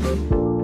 you